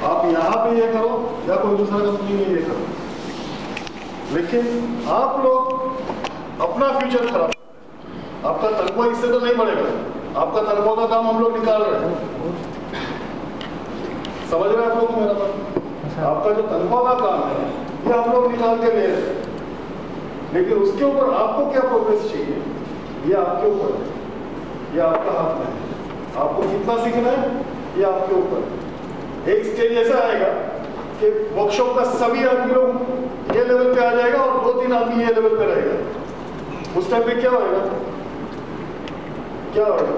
आप यहाँ पे ये करो या कोई दूसरा कंपनी में ये करो। लेकिन आप लोग अपना फ्यूचर खराब आपका तनख्वाह इससे तो नहीं बढ़ेगा। आपका तनख्वाह का काम हम लोग निकाल रहे हैं। समझ रहे हैं आप लोग मेरा बात? आपका जो तनख्वाह का काम है ये हम लोग निकाल के ले रहे हैं। लेकिन उसके ऊपर आपको क्या प्रोग्रेस चाहिए? ये आपके ऊपर है। ये आपका हाथ में है। आपको कितना सीखना है? ये आपके ऊपर एक स्टेज ऐसा आएगा कि वर्कशॉप का सभी आदमी लोग ये लेवल पे आ जाएगा और दो तीन आदमी ये लेवल पे रहेगा। उस टाइम पे क्या होएगा? क्या होएगा?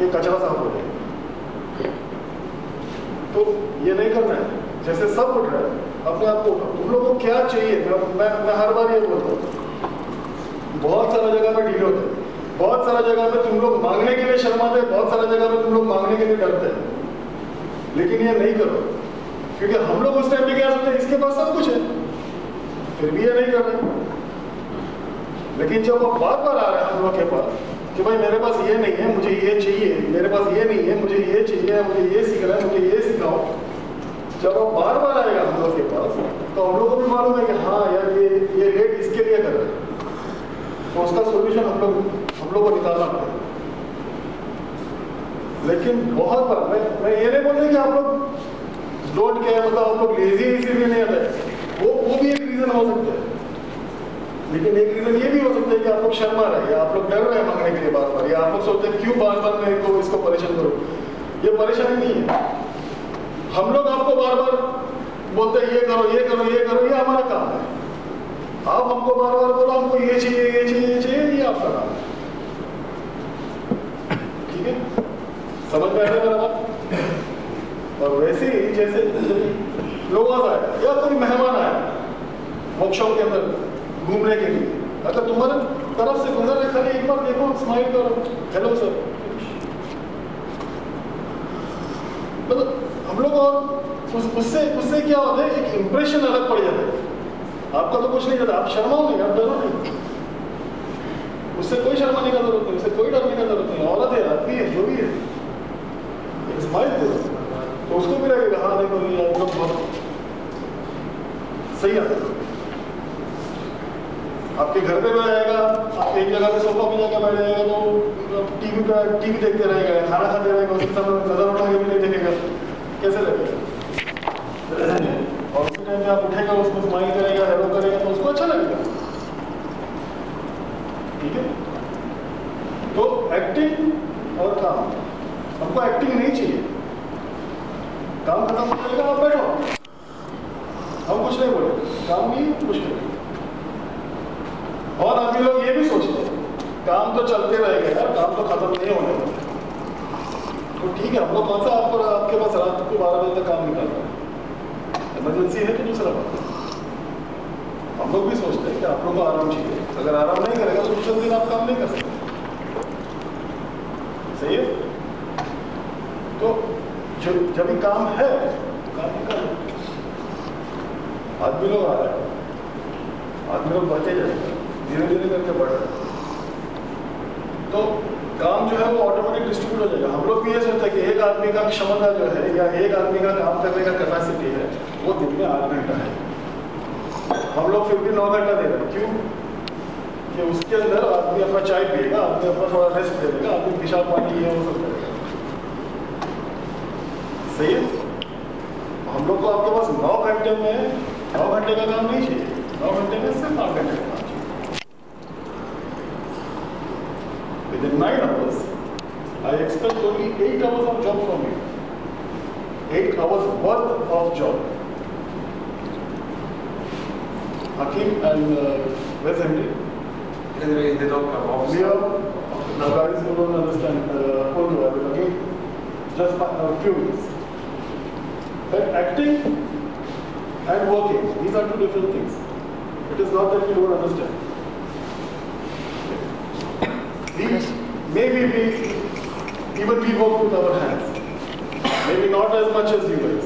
ये कचरा साफ़ हो जाएगा। तो ये नहीं करना है। जैसे सब उठ रहा है अपने आप को तुम लोग को क्या चाहिए? मैं मैं, मैं हर बार ये बोलता हूँ। बहुत सारा जगह पे ढीले होते हैं। बहुत सारा जगह पे तुम लोग मांगने के लिए शर्माते हैं बहुत सारा जगह पे तुम लोग मांगने के लिए डरते हैं। लेकिन ये नहीं करो, क्योंकि हम लोग उस टाइम पे क्या सोचते इसके पास सब कुछ है। फिर भी ये नहीं कर रहे। लेकिन जब वो बार बार आ रहे हैं हम लोग के पास, कि भाई मेरे पास ये नहीं है, मुझे ये चाहिए, मेरे पास ये नहीं है, मुझे ये चाहिए, मुझे ये सीखना है, मुझे ये सिखाओ। जब वो बार बार आएगा हम लोग के पास तो हम लोग को भी मालूम है कि हाँ यार ये ये रेट इसके लिए कर रहे हैं। तो उसका सोल्यूशन हम लोग हम लोग को निकालना पड़ेगा। लेकिन बहुत बार, मैं मैं ये नहीं बोल कि आप लोग डोंट केयर मतलब आप लोग लेजी इसीलिए नहीं आते वो वो भी एक रीजन हो सकता है। लेकिन एक रीजन ये भी हो सकता है कि आप लोग शर्मा रहे या आप लोग डर रहे मांगने के लिए बार बार या आप लोग सोचते हैं क्यों बार बार मैं इनको, इसको परेशान करूँ। ये परेशानी नहीं है। हम लोग आपको बार बार बोलते हैं, ये करो ये करो ये करो ये हमारा काम है। आप हमको बार बार बोलो, हमको ये चाहिए ये चाहिए ये चाहिए ये आपका काम है ठीक है समझ में आ रहा मेरा और वैसे ही जैसे लोग आया या कोई मेहमान आया वर्कशॉप के अंदर घूमने के लिए। अगर तुम्हारे तरफ़ से गुजर रहे खाली एक बार देखो स्माइल करो। हेलो सर मतलब हम लोग और उस, उससे उससे क्या होता है? एक इम्प्रेशन अलग पड़ जाता है। आपका तो कुछ नहीं जाता आप शर्माओ नहीं आप डरो नहीं उससे कोई शर्माने का ज़रूरत नहीं उससे कोई डरने का ज़रूरत नहीं औरत है आदमी है जो भी है एक स्माइल दे दो तो उसको भी लगेगा हाँ देखो ये एकदम बहुत सही है। आपके घर पे भी रहेगा आप एक जगह पे सोफा पे जाकर बैठ जाएगा तो टीवी पे, टीवी देखते रहेगा, खाना खाते रहेगा, उसके सामने नज़र उठा के भी नहीं देखेगा। कैसे लगेगा और उसी टाइम आप उठेगा, उसको स्माइल करेगा हेलो करेगा तो उसको अच्छा लगेगा। ठीक है तो एक्टिंग और काम हमको एक्टिंग नहीं चाहिए काम खत्म हो जाएगा आप बैठो हम कुछ नहीं बोले काम भी मुश्किल है और आदमी लोग ये भी सोचते हैं काम तो चलते रहेगा यार काम तो खत्म नहीं होने वाला तो ठीक है हम लोग कौन सा आपको आपके पास रात को बारह बजे तक काम निकाल रहे हैं। इमरजेंसी है तो दूसरा बात हम लोग भी सोचते हैं कि आप लोग को आराम चाहिए। अगर आराम नहीं करेगा तो दूसरे दिन आप काम नहीं कर सकते। सही है? तो जब भी काम है तो काम निकाल। आदमी लोग आ रहे हैं। आदमी लोग बढ़ते जाएँगे धीरे धीरे करके बढ़ रहे हैं। तो काम जो है वो ऑटोमेटिक डिस्ट्रीब्यूट हो जाएगा। हम लोग भी ये सोचते हैं कि एक आदमी का क्षमता जो है या एक आदमी का काम करने का कैपेसिटी है, वो दिन में आठ घंटा है। हम लोग फिर भी नौ घंटा दे रहे हैं। क्यों? कि उसके अंदर आदमी अपना चाय पिएगा, आदमी अपना थोड़ा रेस्ट दे देगा आदमी पेशाब पानी ये वो सब करेगा सही है? हम लोग को आपके पास नौ घंटे में, नौ घंटे का काम नहीं चाहिए। नौ घंटे में सिर्फ़ आठ घंटे का than 9 hours, I expect only 8 hours of job from you. 8 hours worth of job. Hakim and uh, where's Henry? Henry, in the dark office. We are the guys who don't understand uh, Urdu, I will again just a few minutes. But acting and working, these are two different things. It is not that you don't understand. Maybe we, even we work with our hands. Maybe not as much as you guys,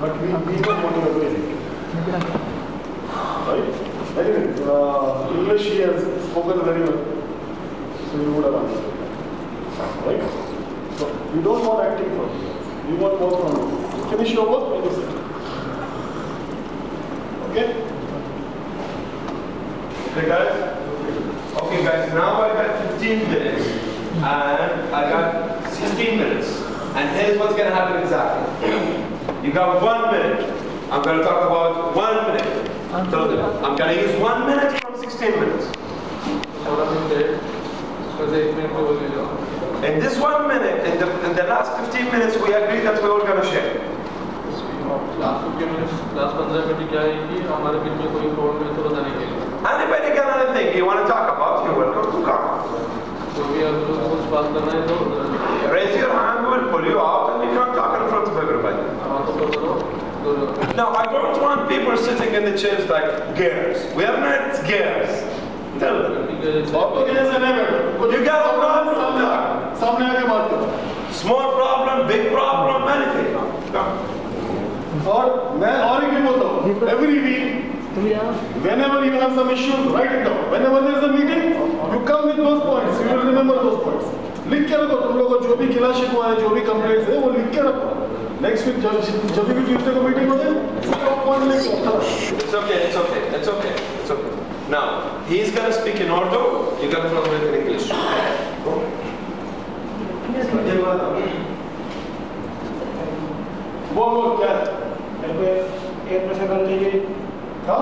but we, we know what we are doing. Right? Anyway, uh, English he has spoken very well, so you would have understood. Right? So we don't want acting from you. We want work from you. finish your work and you sit. Okay? Okay, guys? Okay, guys, now I got 15 minutes and I got 16 minutes. And here's what's going to happen exactly. You got one minute. I'm going to talk about one minute. I'm going to use one minute from 16 minutes. In this one minute, in the, in the last 15 minutes, we agree that we're all going to share. Anybody got anything you want to talk about, you're welcome to come. तो भी अगर लोगों को कुछ बात करना है तो Raise your hand, we'll pull you out and you can talk in front of everybody. हाथों को करो तो Now, I don't want people sitting in the chairs like gears. We are not gears. Tell them. ठीक है और तो जैसे जैसे नहीं बैठो You got a problem? सामने सामने आके बात करो Small problem, big problem, anything. Come. और मैं और एक भी बोलता हूँ every week whenever you have some issues write it down whenever there is a meeting you come with those points you will remember those points लिख के रखो तुम लोगों को जो भी गिला शिकवा है जो भी कंप्लेंट्स है वो लिख के रखो नेक्स्ट वीक जब जब भी ट्यूसडे को मीटिंग होती है सब पॉइंट लिख के It's okay, it's okay, it's okay, it's okay. Now, he's gonna speak in Urdu, you're gonna translate in English. बोल बोल क्या है? एक प्रश्न कर लीजिए हाँ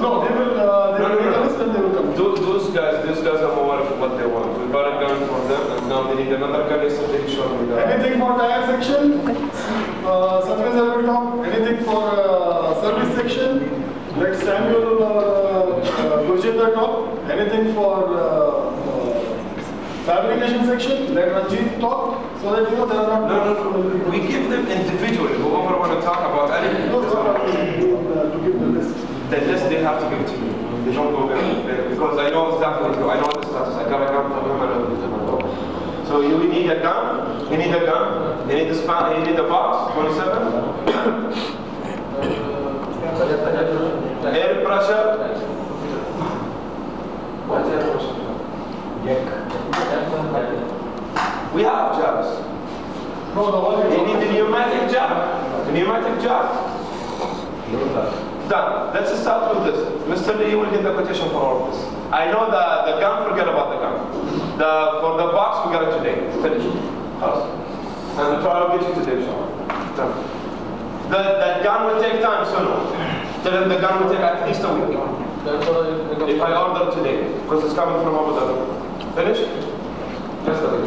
No, they will, uh, they No, will no, make no. a list and they will come. Those, those guys, those guys are aware of what they want. We got a gun for them, and now they need another gun, they said they show me that. Anything for tire section, uh, service will talk. Anything for uh, service section, let Samuel uh, uh, Gurjinder talk. Anything for uh, uh, fabrication section, let Ranjit talk. So that you know there are not. No, no, no, we give them individually, whoever want to talk about anything. No, no, no, to, give the list. The list they have to give it to me. They don't go there, there, because I know exactly what. I know the status. I got a gun from him, I know. So you need a gun, you need a gun, you need the span, you need the box, 27, air pressure. What's air pressure? We have jobs. No, the one You need a pneumatic job. A pneumatic job. Done. Let's start with this. Mr. Lee, will get the quotation for all of this. I know the, the gun, forget about the gun. The, for the box, we got it today. Finished. Awesome. And the trial will get you today, inshallah. Done. The, that gun will take time, so no. Tell him the gun will take at least a week. If I order today, because it's coming from Abu Dhabi. Finished? Yes, sir.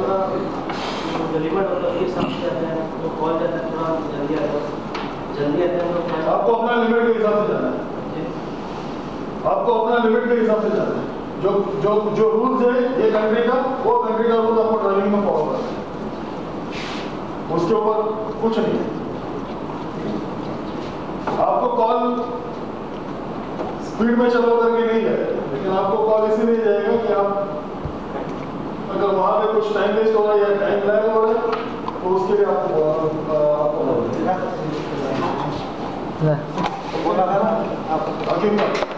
तो आपको अपना limit के हिसाब से जाना है। आपको अपना लिमिट के हिसाब से जाना है। जो जो जो रूल्स है ये कंट्री का वो कंट्री का रूल आपको ड्राइविंग में फॉलो करना है। उसके ऊपर कुछ नहीं है। आपको कॉल स्पीड में चलो करके नहीं जाए लेकिन आपको कॉल इसीलिए जाएगा कि आप अगर वहाँ पे कुछ टाइम वेस्ट हो रहा है या टाइम लैग हो रहा है तो उसके लिए आपको अ, आपको बोला था ना आप हकीकत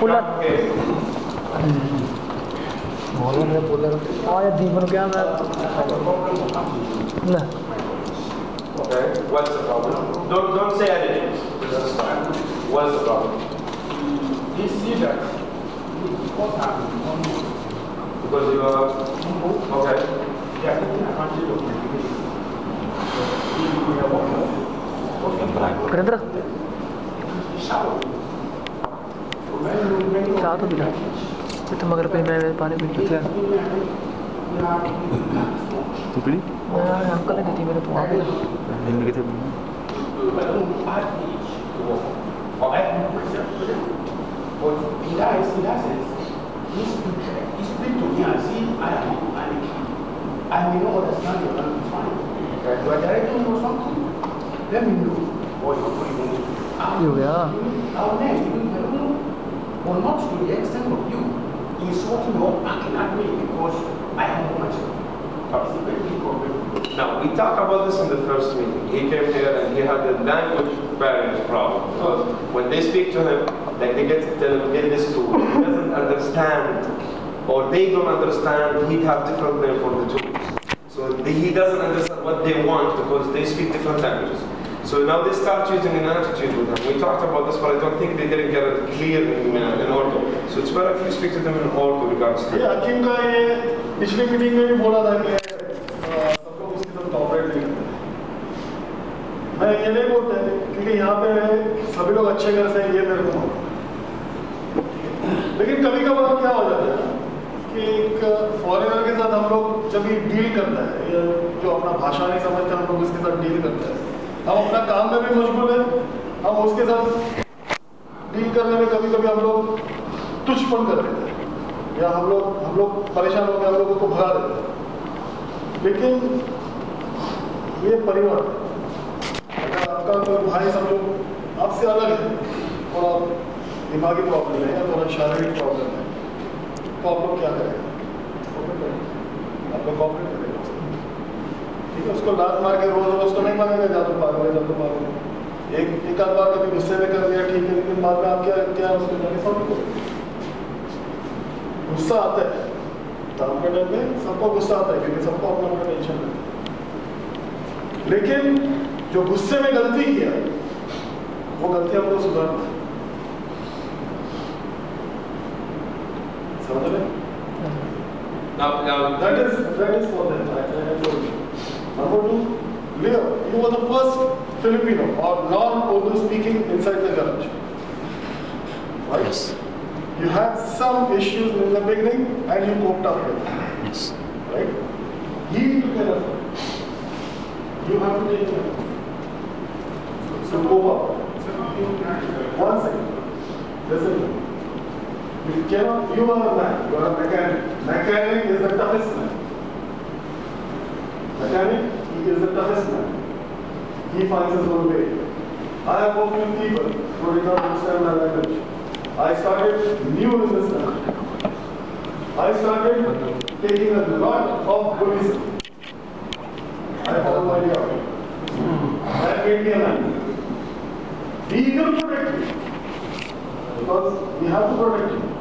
Puller. Okay. Okay, what's the problem? Don't, don't say anything. This is fine. What the problem? This what happened? Because you are, okay. When you चाह तो ये तो मगर पे मैं पानी पी लिया Tipili? मैं अंकल ने दी थी मेरे वहाँ पे it. He's, he's I know that's not your land, it's fine. Do I direct him or something? Let me know. Or you what you want to do. Ah, Our You, yeah. Our name, you I don't know. Or not to the extent of you insulting or backing at me because I have myself. It's a very big problem. Now, we talked about this in the first meeting. He came here and he had a language barrier problem. Because when they speak to him, like they get to tell him, get this tool. He doesn't understand, or they don't understand, he'd have different name for the tools. So the- he doesn't understand what they want because they speak different languages. So now they start using an attitude with him. We talked about this, but I don't think they didn't get it clear in, uh, in Urdu. So it's better if you speak to them in Urdu regards to ये हकीम का ये पिछली meeting में भी बोला था कि अ, सब लोग उसकी तरफ कॉपरेट नहीं करते मैं ये नहीं बोलते क्योंकि यहाँ पे सभी लोग अच्छे घर से हैं, ये मेरे को मालूम है। लेकिन कभी कभार क्या हो जाता है ना कि एक फॉरेनर के साथ हम लोग जब ये डील करता है जो अपना भाषा नहीं समझता, हम लोग उसके साथ डील करते हैं। हम अपना काम में भी मशगूल है, हम उसके साथ डील करने में कभी कभी हम लोग तुच्छपन कर देते हैं, या हम लोग हम लोग परेशान होकर हम लोगों को भगा देते हैं। लेकिन ये परिवार आपका कोई भाई समझो आपसे अलग है थोड़ा दिमागी प्रॉब्लम है या थोड़ा शारीरिक प्रॉब्लम है लोग क्या करेंगे Cooperate करेंगे। आप लोग कॉपरेट करेंगे ठीक है, उसको लात मार के रोज रोज तो नहीं मांगेगा जा तो पागल है जा तो पागल एक एक आध बार कभी गुस्से में कर दिया, ठीक है, लेकिन बाद में आप क्या क्या उसको जाने सॉल्व गुस्सा आता है। काम के टाइम में सबको गुस्सा आता है, क्योंकि सबको अपना अपना टेंशन है। लेकिन जो गुस्से में गलती किया, वो गलती हमको सुधारना Now, now, That is that is for them. I, I told you. Number two, Leo, you were the first Filipino or non-Urdu speaking inside the garage. Right? Yes. You had some issues in the beginning and you coped up with it. Yes. Right? He took care of it. You have to take care of it. So cope up. One second. Listen. You cannot, you are a man, you are a mechanic. Mechanic is the toughest man. Mechanic, he is the toughest man. He finds his own way. I have worked with people who did not understand my language. I started new in this. I started taking a lot of Buddhism. I found my way out. That made me a man. He will protect you. Because we have to protect you.